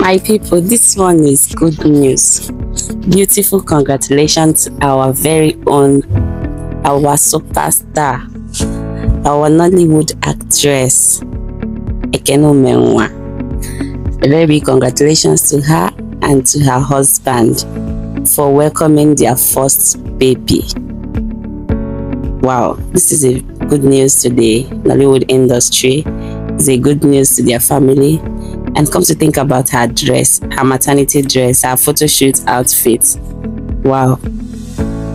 My people, this one is good news. Beautiful congratulations to our very own, our superstar, our Nollywood actress, Ekene Umenwa. Very big congratulations to her and to her husband for welcoming their first baby. Wow, this is a good news to the Nollywood industry. It's a good news to their family. And come to think about her dress, her maternity dress, her photo shoot outfit. Wow.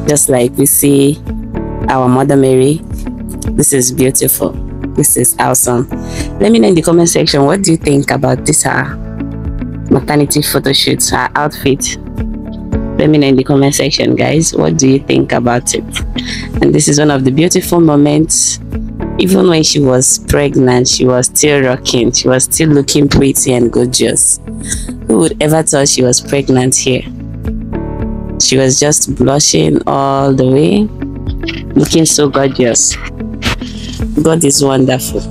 Just like we see our Mother Mary. This is beautiful. This is awesome. Let me know in the comment section what do you think about this her maternity photo shoot, her outfit. Let me know in the comment section, guys. What do you think about it? And this is one of the beautiful moments even when she was pregnant, she was still rocking. She was still looking pretty and gorgeous. Who would ever thought she was pregnant here? She was just blushing all the way, looking so gorgeous. God is wonderful.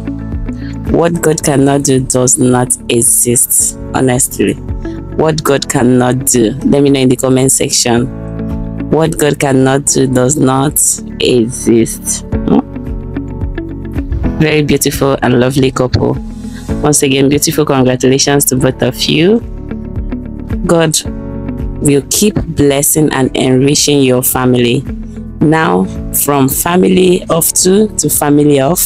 What God cannot do does not exist, honestly. What God cannot do, let me know in the comment section. What God cannot do does not exist. Very beautiful and lovely couple. Once again, beautiful congratulations to both of you. God will keep blessing and enriching your family. Now, from family of two to family of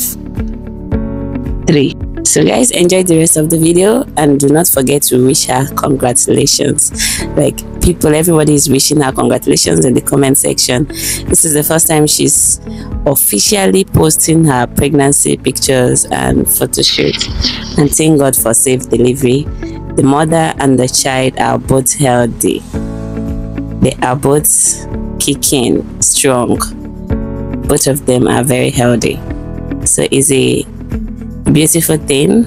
three. So guys, enjoy the rest of the video and do not forget to wish her congratulations. Like people, everybody is wishing her congratulations in the comment section. This is the first time she's officially posting her pregnancy pictures and photo shoot. And thank God for safe delivery. The mother and the child are both healthy. They are both kicking strong. Both of them are very healthy. So it's a beautiful thing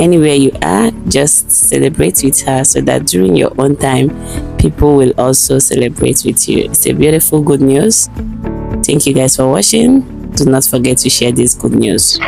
anywhere you are just celebrate with her so that during your own time people will also celebrate with you. It's a beautiful good news. Thank you guys for watching. Do not forget to share this good news